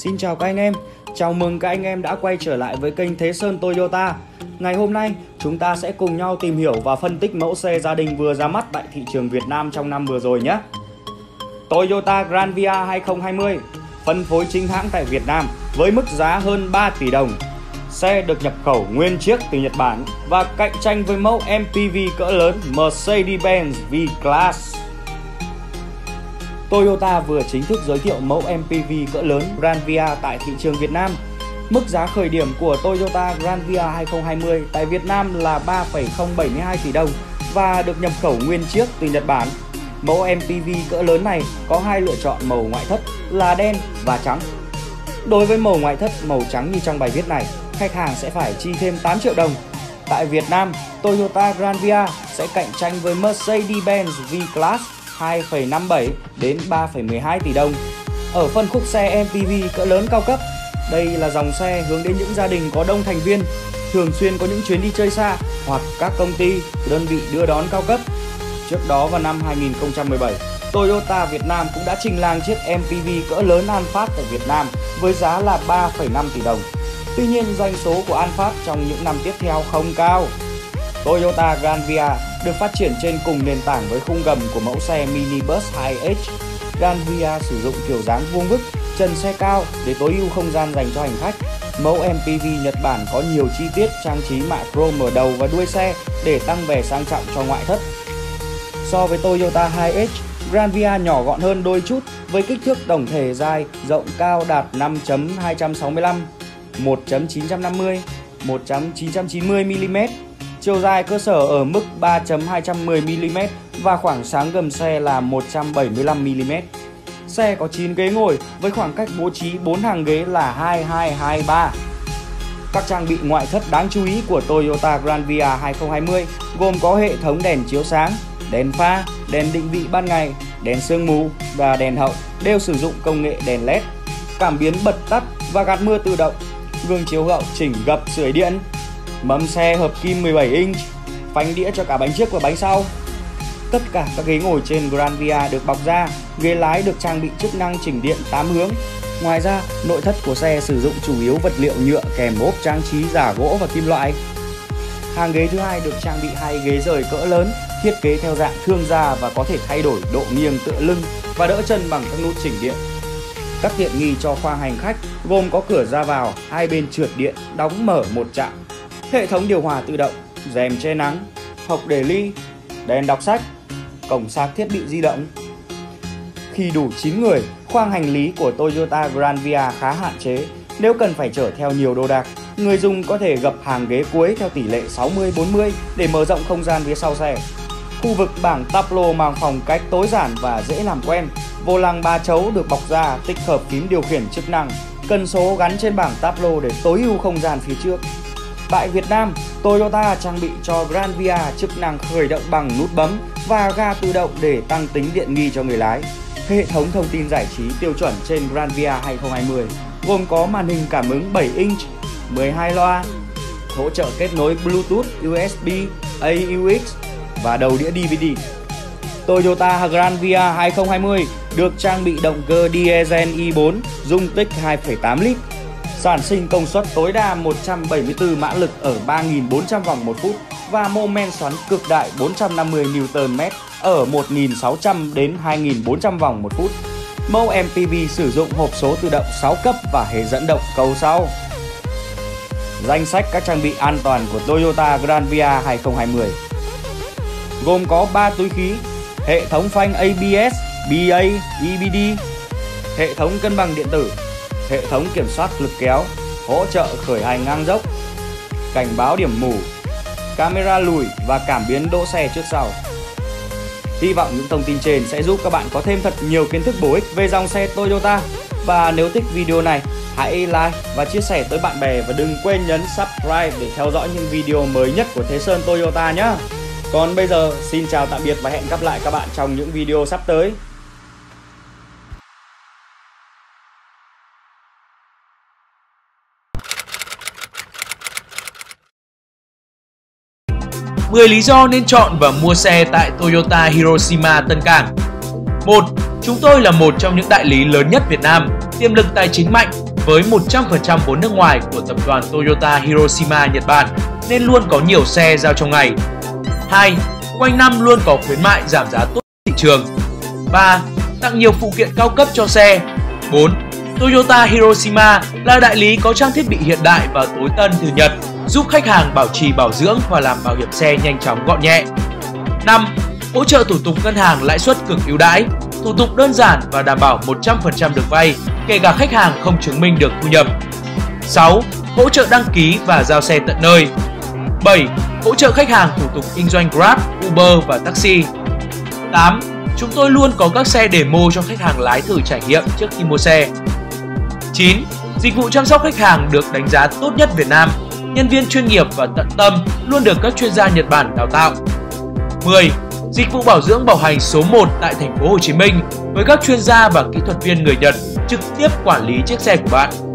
Xin chào các anh em, chào mừng các anh em đã quay trở lại với kênh Thế Sơn Toyota. Ngày hôm nay chúng ta sẽ cùng nhau tìm hiểu và phân tích mẫu xe gia đình vừa ra mắt tại thị trường Việt Nam trong năm vừa rồi nhé. Toyota grand via 2020 phân phối chính hãng tại Việt Nam với mức giá hơn 3 tỷ đồng. Xe được nhập khẩu nguyên chiếc từ Nhật Bản và cạnh tranh với mẫu MPV cỡ lớn Mercedes-Benz V-Class. Toyota vừa chính thức giới thiệu mẫu MPV cỡ lớn Grand Via tại thị trường Việt Nam. Mức giá khởi điểm của Toyota Grand Via 2020 tại Việt Nam là 3,072 tỷ đồng và được nhập khẩu nguyên chiếc từ Nhật Bản. Mẫu MPV cỡ lớn này có hai lựa chọn màu ngoại thất là đen và trắng. Đối với màu ngoại thất màu trắng như trong bài viết này, khách hàng sẽ phải chi thêm 8 triệu đồng. Tại Việt Nam, Toyota Grand Via sẽ cạnh tranh với Mercedes-Benz V-Class 2,57 đến 3,12 tỷ đồng. Ở phân khúc xe MPV cỡ lớn cao cấp, đây là dòng xe hướng đến những gia đình có đông thành viên, thường xuyên có những chuyến đi chơi xa hoặc các công ty, đơn vị đưa đón cao cấp. Trước đó vào năm 2017, Toyota Việt Nam cũng đã trình làng chiếc MPV cỡ lớn Alphard tại Việt Nam với giá là 3,5 tỷ đồng. Tuy nhiên, doanh số của Alphard trong những năm tiếp theo không cao. Toyota Granvia được phát triển trên cùng nền tảng với khung gầm của mẫu xe minibus 2H. Granvia sử dụng kiểu dáng vuông vức, trần xe cao để tối ưu không gian dành cho hành khách. Mẫu MPV Nhật Bản có nhiều chi tiết trang trí mạ chrome ở đầu và đuôi xe để tăng vẻ sang trọng cho ngoại thất. So với Toyota 2H, Granvia nhỏ gọn hơn đôi chút với kích thước tổng thể dài, rộng cao đạt 5.265, 1.950, 1.990 mm Chiều dài cơ sở ở mức 3.210mm và khoảng sáng gầm xe là 175mm. Xe có 9 ghế ngồi với khoảng cách bố trí 4 hàng ghế là 2223. Các trang bị ngoại thất đáng chú ý của Toyota Grand Via 2020 gồm có hệ thống đèn chiếu sáng, đèn pha, đèn định vị ban ngày, đèn sương mù và đèn hậu đều sử dụng công nghệ đèn LED, cảm biến bật tắt và gạt mưa tự động, gương chiếu hậu chỉnh gập sưởi điện, mâm xe hợp kim 17 inch, phanh đĩa cho cả bánh trước và bánh sau. Tất cả các ghế ngồi trên Granvia được bọc da, ghế lái được trang bị chức năng chỉnh điện 8 hướng. Ngoài ra, nội thất của xe sử dụng chủ yếu vật liệu nhựa kèm ốp trang trí giả gỗ và kim loại. Hàng ghế thứ hai được trang bị hai ghế rời cỡ lớn, thiết kế theo dạng thương gia và có thể thay đổi độ nghiêng tựa lưng và đỡ chân bằng các nút chỉnh điện. Các tiện nghi cho khoang hành khách gồm có cửa ra vào, hai bên trượt điện, đóng mở một chạm hệ thống điều hòa tự động, rèm che nắng, học để ly, đèn đọc sách, cổng sạc thiết bị di động. Khi đủ 9 người, khoang hành lý của Toyota grand via khá hạn chế. Nếu cần phải chở theo nhiều đồ đạc, người dùng có thể gập hàng ghế cuối theo tỷ lệ 60-40 để mở rộng không gian phía sau xe. Khu vực bảng tablo mang phong cách tối giản và dễ làm quen. Vô lăng ba chấu được bọc da tích hợp phím điều khiển chức năng. Cần số gắn trên bảng tablo để tối ưu không gian phía trước. Tại Việt Nam, Toyota trang bị cho Granvia chức năng khởi động bằng nút bấm và ga tự động để tăng tính điện nghi cho người lái. Hệ thống thông tin giải trí tiêu chuẩn trên Granvia 2020 gồm có màn hình cảm ứng 7 inch, 12 loa, hỗ trợ kết nối Bluetooth, USB, AUX và đầu đĩa DVD. Toyota Granvia 2020 được trang bị động cơ diesel e i4 dung tích 2,8 lít sản sinh công suất tối đa 174 mã lực ở 3.400 vòng một phút và mô men xoắn cực đại 450 Nm ở 1.600 đến 2.400 vòng một phút. Mẫu MPV sử dụng hộp số tự động 6 cấp và hệ dẫn động cầu sau. Danh sách các trang bị an toàn của Toyota Granvia 2020 gồm có 3 túi khí, hệ thống phanh ABS, BA, EBD, hệ thống cân bằng điện tử, hệ thống kiểm soát lực kéo, hỗ trợ khởi hành ngang dốc, cảnh báo điểm mù, camera lùi và cảm biến đỗ xe trước sau. Hy vọng những thông tin trên sẽ giúp các bạn có thêm thật nhiều kiến thức bổ ích về dòng xe Toyota. Và nếu thích video này, hãy like và chia sẻ tới bạn bè và đừng quên nhấn subscribe để theo dõi những video mới nhất của Thế Sơn Toyota nhé. Còn bây giờ, xin chào tạm biệt và hẹn gặp lại các bạn trong những video sắp tới. 10 lý do nên chọn và mua xe tại Toyota Hiroshima Tân Cảng 1. Chúng tôi là một trong những đại lý lớn nhất Việt Nam, tiềm lực tài chính mạnh, với 100% vốn nước ngoài của tập đoàn Toyota Hiroshima Nhật Bản nên luôn có nhiều xe giao trong ngày. 2. Quanh năm luôn có khuyến mại giảm giá tốt thị trường. 3. Tặng nhiều phụ kiện cao cấp cho xe. 4. Toyota Hiroshima là đại lý có trang thiết bị hiện đại và tối tân từ Nhật, giúp khách hàng bảo trì bảo dưỡng và làm bảo hiểm xe nhanh chóng gọn nhẹ. 5. Hỗ trợ thủ tục ngân hàng lãi suất cực ưu đãi, thủ tục đơn giản và đảm bảo 100% được vay, kể cả khách hàng không chứng minh được thu nhập. 6. Hỗ trợ đăng ký và giao xe tận nơi. 7. Hỗ trợ khách hàng thủ tục kinh doanh Grab, Uber và taxi. 8. Chúng tôi luôn có các xe demo cho khách hàng lái thử trải nghiệm trước khi mua xe. 9. Dịch vụ chăm sóc khách hàng được đánh giá tốt nhất Việt Nam. Nhân viên chuyên nghiệp và tận tâm luôn được các chuyên gia Nhật Bản đào tạo. 10. Dịch vụ bảo dưỡng bảo hành số 1 tại thành phố Hồ Chí Minh với các chuyên gia và kỹ thuật viên người Nhật trực tiếp quản lý chiếc xe của bạn.